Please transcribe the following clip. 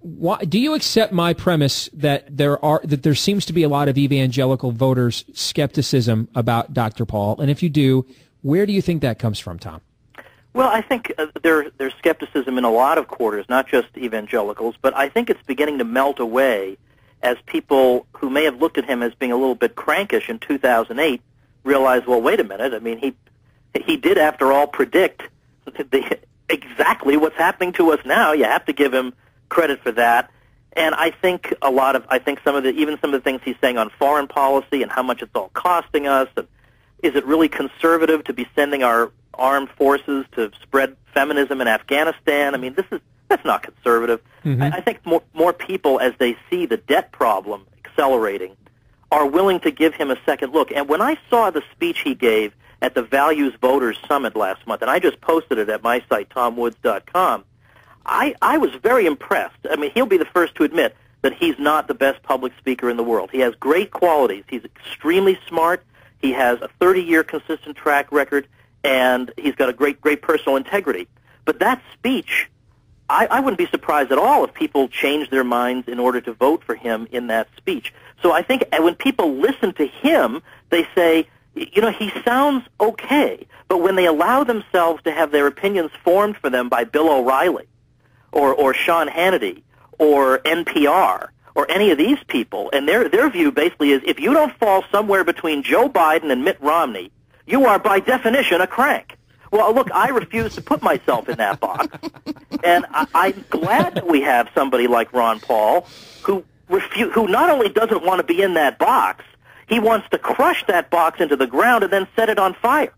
why, do you accept my premise that there are that there seems to be a lot of evangelical voters skepticism about Dr. Paul? And if you do, where do you think that comes from, Tom? Well, I think uh, there, there's skepticism in a lot of quarters, not just evangelicals, but I think it's beginning to melt away as people who may have looked at him as being a little bit crankish in 2008 realize, well, wait a minute. I mean, he he did, after all, predict the, exactly what's happening to us now. You have to give him credit for that. And I think a lot of, I think some of the, even some of the things he's saying on foreign policy and how much it's all costing us, and is it really conservative to be sending our armed forces to spread feminism in Afghanistan? I mean, this is that's not conservative. Mm-hmm. I, I think more more people, as they see the debt problem accelerating, are willing to give him a second look. And when I saw the speech he gave at the Values Voters Summit last month, and I just posted it at my site, tomwoods.com, I, I was very impressed. I mean, he'll be the first to admit that he's not the best public speaker in the world. He has great qualities. He's extremely smart. He has a 30-year consistent track record, and he's got a great, great personal integrity. But that speech, I, I wouldn't be surprised at all if people changed their minds in order to vote for him in that speech. So I think when people listen to him, they say, you know, he sounds okay, but when they allow themselves to have their opinions formed for them by Bill O'Reilly or, or Sean Hannity or NPR or any of these people, and their, their view basically is if you don't fall somewhere between Joe Biden and Mitt Romney, you are by definition a crank. Well, look, I refuse to put myself in that box. and I, I'm glad that we have somebody like Ron Paul who refu- who not only doesn't want to be in that box, he wants to crush that box into the ground and then set it on fire.